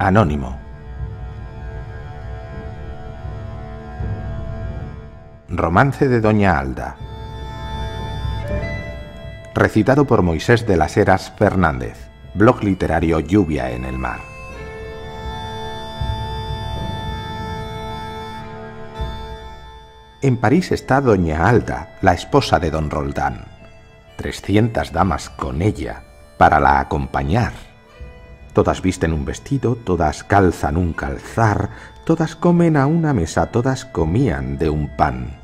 Anónimo. Romance de Doña Alda. Recitado por Moisés de las Heras Fernández. Blog literario Lluvia en el Mar. En París está Doña Alda, la esposa de don Roldán. Trescientas damas con ella para la acompañar Todas visten un vestido, todas calzan un calzar, todas comen a una mesa, todas comían de un pan.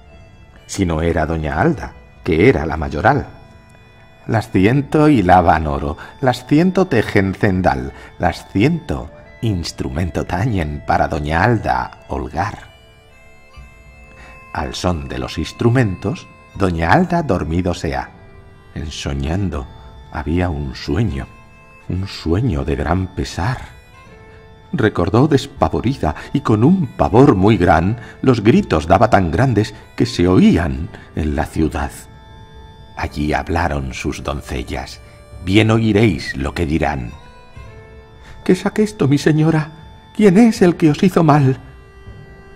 Si no era doña Alda, que era la mayoral. Las ciento hilaban oro, las ciento tejen cendal, las ciento instrumento tañen para doña Alda holgar. Al son de los instrumentos, doña Alda dormido sea. Ensoñando había un sueño un sueño de gran pesar. Recordó despavorida y con un pavor muy gran los gritos daba tan grandes que se oían en la ciudad. Allí hablaron sus doncellas. Bien oiréis lo que dirán. ¿Qué es esto, mi señora? ¿Quién es el que os hizo mal?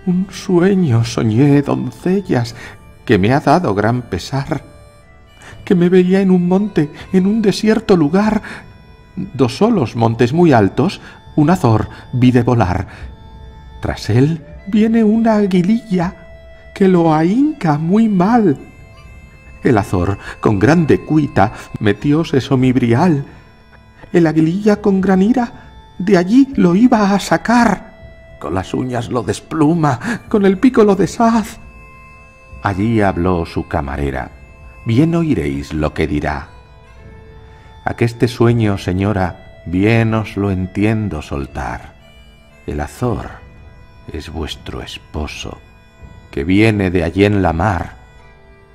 Un sueño soñé, doncellas, que me ha dado gran pesar, que me veía en un monte, en un desierto lugar, dos solos montes muy altos, un azor vi de volar. Tras él viene una aguililla que lo ahinca muy mal. El azor con grande cuita metióse somibrial. El aguililla con gran ira de allí lo iba a sacar. Con las uñas lo despluma, con el pico lo deshaz. Allí habló su camarera. Bien oiréis lo que dirá. Aqueste sueño, señora, bien os lo entiendo soltar. El azor es vuestro esposo, que viene de allí en la mar.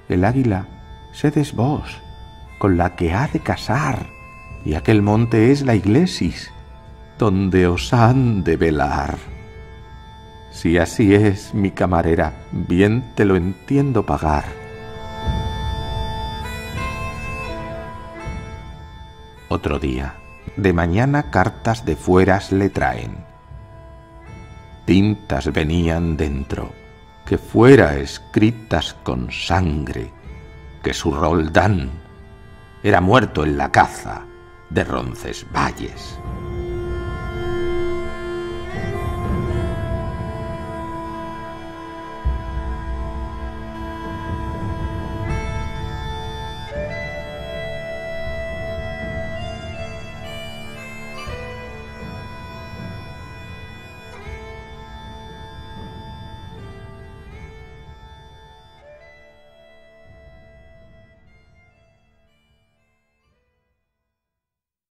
El águila, sedes vos, con la que ha de casar, y aquel monte es la iglesis, donde os han de velar. Si así es, mi camarera, bien te lo entiendo pagar Otro día, de mañana cartas de fueras le traen. Tintas venían dentro, que fuera escritas con sangre, que su Roldán era muerto en la caza de Roncesvalles.